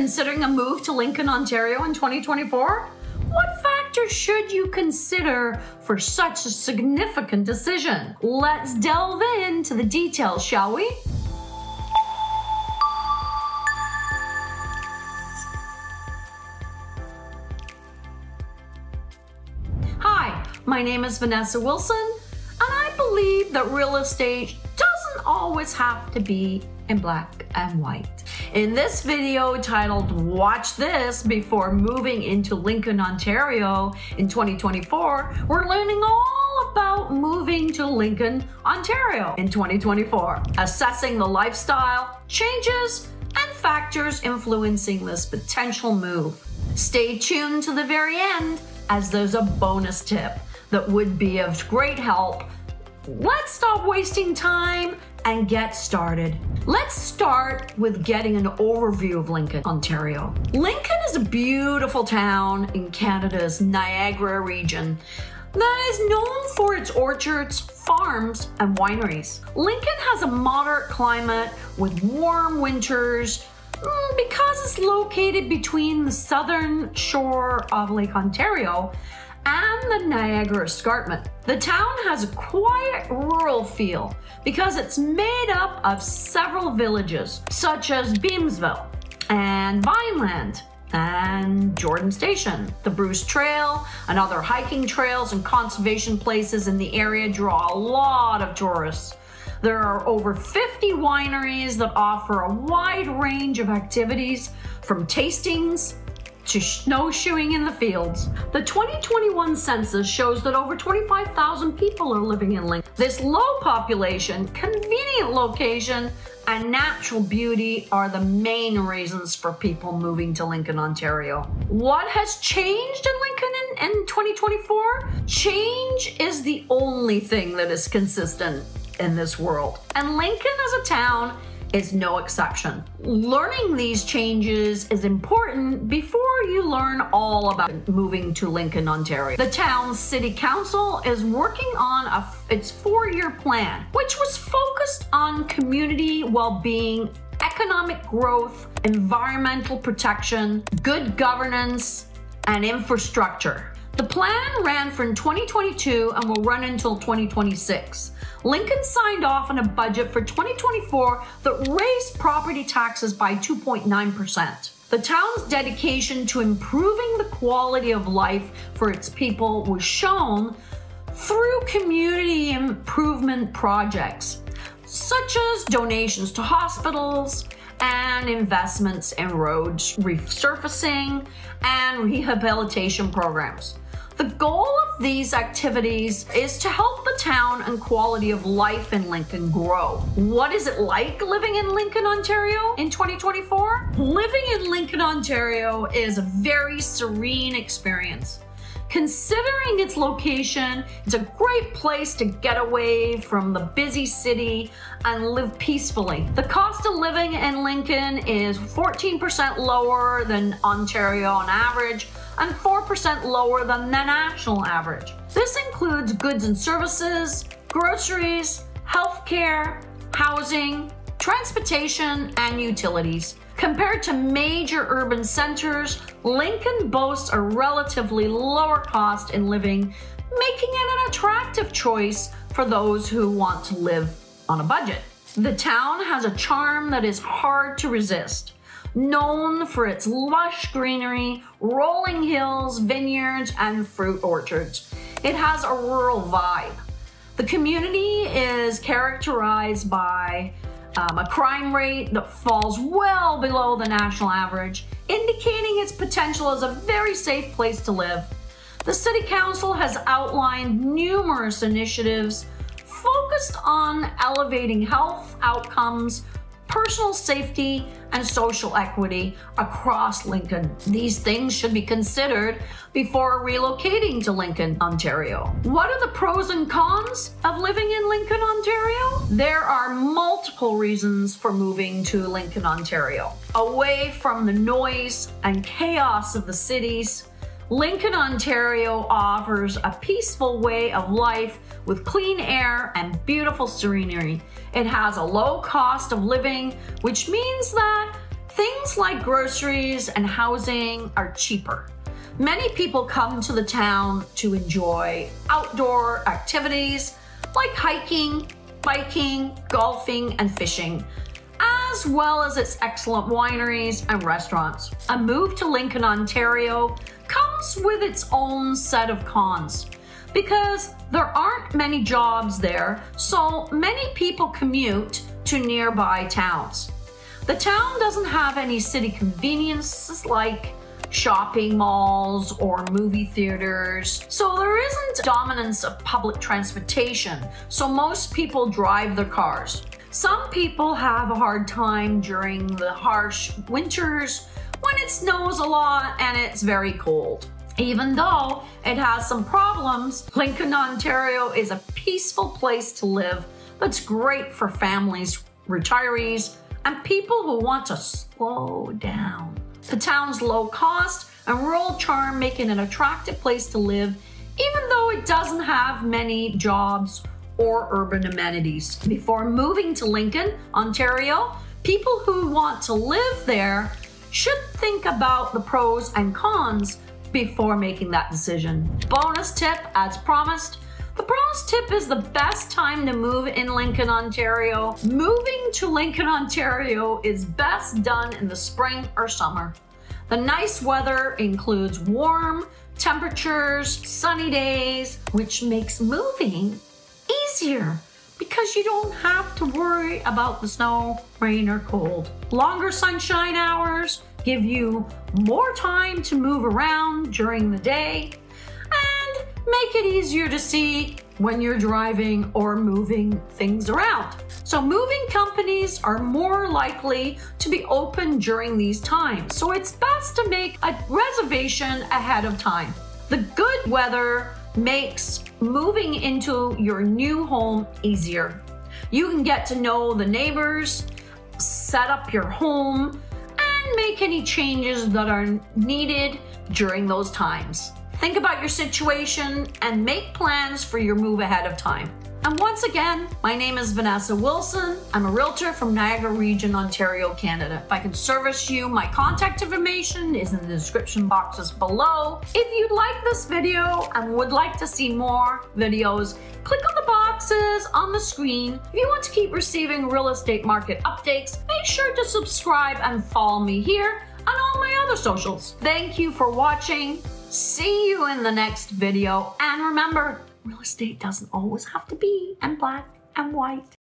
considering a move to Lincoln, Ontario in 2024? What factors should you consider for such a significant decision? Let's delve into the details, shall we? Hi, my name is Vanessa Wilson, and I believe that real estate doesn't always have to be in black and white. In this video titled Watch This Before Moving into Lincoln, Ontario in 2024, we're learning all about moving to Lincoln, Ontario in 2024, assessing the lifestyle changes and factors influencing this potential move. Stay tuned to the very end as there's a bonus tip that would be of great help. Let's stop wasting time and get started. Let's start with getting an overview of Lincoln, Ontario. Lincoln is a beautiful town in Canada's Niagara region that is known for its orchards, farms, and wineries. Lincoln has a moderate climate with warm winters mm, because it's located between the southern shore of Lake Ontario and the Niagara Escarpment. The town has a quiet rural feel because it's made up of several villages, such as Beamsville and Vineland and Jordan Station. The Bruce Trail and other hiking trails and conservation places in the area draw a lot of tourists. There are over 50 wineries that offer a wide range of activities from tastings to snowshoeing in the fields. The 2021 census shows that over 25,000 people are living in Lincoln. This low population, convenient location, and natural beauty are the main reasons for people moving to Lincoln, Ontario. What has changed in Lincoln in, in 2024? Change is the only thing that is consistent in this world. And Lincoln as a town is no exception. Learning these changes is important before you learn all about moving to Lincoln, Ontario. The town's city council is working on a, its four-year plan, which was focused on community well-being economic growth, environmental protection, good governance, and infrastructure. The plan ran from 2022 and will run until 2026. Lincoln signed off on a budget for 2024 that raised property taxes by 2.9%. The town's dedication to improving the quality of life for its people was shown through community improvement projects, such as donations to hospitals and investments in roads resurfacing and rehabilitation programs. The goal of these activities is to help the town and quality of life in Lincoln grow. What is it like living in Lincoln, Ontario in 2024? Living in Lincoln, Ontario is a very serene experience. Considering its location, it's a great place to get away from the busy city and live peacefully. The cost of living in Lincoln is 14% lower than Ontario on average and 4% lower than the national average. This includes goods and services, groceries, healthcare, housing, transportation, and utilities. Compared to major urban centers, Lincoln boasts a relatively lower cost in living, making it an attractive choice for those who want to live on a budget. The town has a charm that is hard to resist. Known for its lush greenery, rolling hills, vineyards, and fruit orchards, it has a rural vibe. The community is characterized by um, a crime rate that falls well below the national average, indicating its potential as a very safe place to live. The City Council has outlined numerous initiatives focused on elevating health outcomes personal safety, and social equity across Lincoln. These things should be considered before relocating to Lincoln, Ontario. What are the pros and cons of living in Lincoln, Ontario? There are multiple reasons for moving to Lincoln, Ontario. Away from the noise and chaos of the cities, Lincoln, Ontario offers a peaceful way of life with clean air and beautiful scenery. It has a low cost of living, which means that things like groceries and housing are cheaper. Many people come to the town to enjoy outdoor activities like hiking, biking, golfing, and fishing, as well as its excellent wineries and restaurants. A move to Lincoln, Ontario comes with its own set of cons because there aren't many jobs there, so many people commute to nearby towns. The town doesn't have any city conveniences like shopping malls or movie theaters. So there isn't dominance of public transportation. So most people drive their cars. Some people have a hard time during the harsh winters when it snows a lot and it's very cold. Even though it has some problems, Lincoln, Ontario is a peaceful place to live that's great for families, retirees, and people who want to slow down. The town's low cost and rural charm make it an attractive place to live, even though it doesn't have many jobs or urban amenities. Before moving to Lincoln, Ontario, people who want to live there should think about the pros and cons before making that decision. Bonus tip, as promised, the bonus tip is the best time to move in Lincoln, Ontario. Moving to Lincoln, Ontario is best done in the spring or summer. The nice weather includes warm temperatures, sunny days, which makes moving easier because you don't have to worry about the snow, rain, or cold. Longer sunshine hours give you more time to move around during the day and make it easier to see when you're driving or moving things around. So moving companies are more likely to be open during these times. So it's best to make a reservation ahead of time. The good weather makes moving into your new home easier. You can get to know the neighbors, set up your home, and make any changes that are needed during those times. Think about your situation and make plans for your move ahead of time. And once again, my name is Vanessa Wilson. I'm a realtor from Niagara Region, Ontario, Canada. If I can service you, my contact information is in the description boxes below. If you'd like this video and would like to see more videos, click on the boxes on the screen. If you want to keep receiving real estate market updates, make sure to subscribe and follow me here on all my other socials. Thank you for watching. See you in the next video. And remember, real estate doesn't always have to be in black and white.